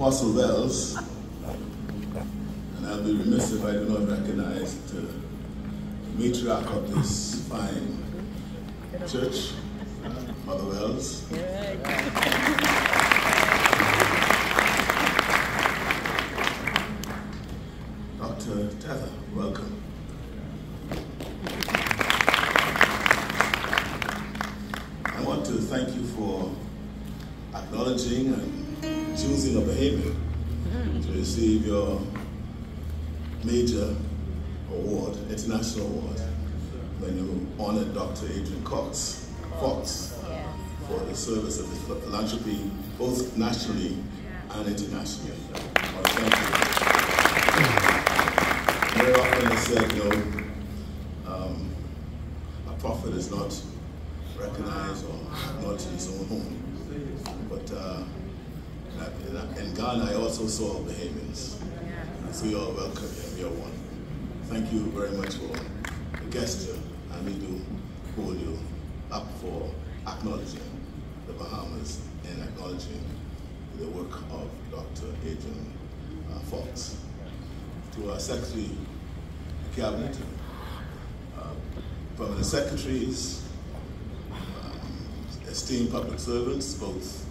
Apostle Wells, and I'll be remiss if I do not recognize the matriarch of this fine church, Mother Wells. Dr. Tetteh, welcome. I want to thank you for acknowledging and choosing a Bahamian to receive your major award, international award, when you honored Dr. Adrian Cox, Fox, for the service of his philanthropy, both nationally and internationally. I to thank you. Very often it's said, you know, um, a prophet is not recognized or not in his own home. But uh, in Ghana, I also saw Bahamians. So you're welcome here, you're one. Thank you very much for the gesture, and we do hold you up for acknowledging the Bahamas and acknowledging the work of Dr. Adrian uh, Fox. To our Secretary Cabinet, uh, permanent secretaries, um, esteemed public servants, both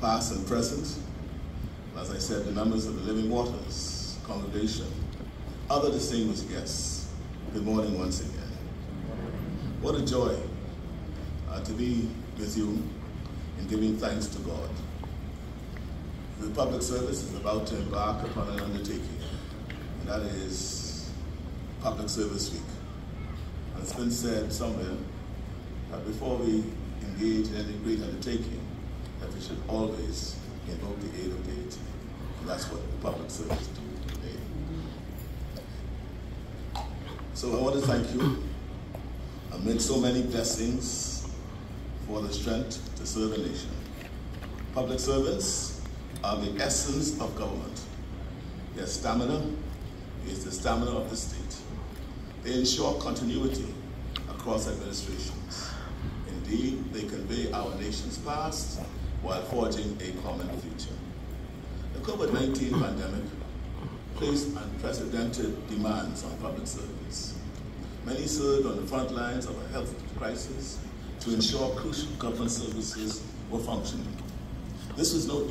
past and present, as I said, the members of the Living Waters congregation, other distinguished guests, good morning once again. What a joy uh, to be with you in giving thanks to God. The public service is about to embark upon an undertaking, and that is Public Service Week. And it's been said somewhere that before we engage in any great undertaking, that we should always invoke the aid of deity. And that's what the public service do today. So I want to thank you amid so many blessings for the strength to serve a nation. Public servants are the essence of government. Their stamina is the stamina of the state. They ensure continuity across administrations. Indeed, they convey our nation's past while forging a common future. The COVID-19 pandemic placed unprecedented demands on public servants. Many served on the front lines of a health crisis to ensure crucial government services were functioning. This was no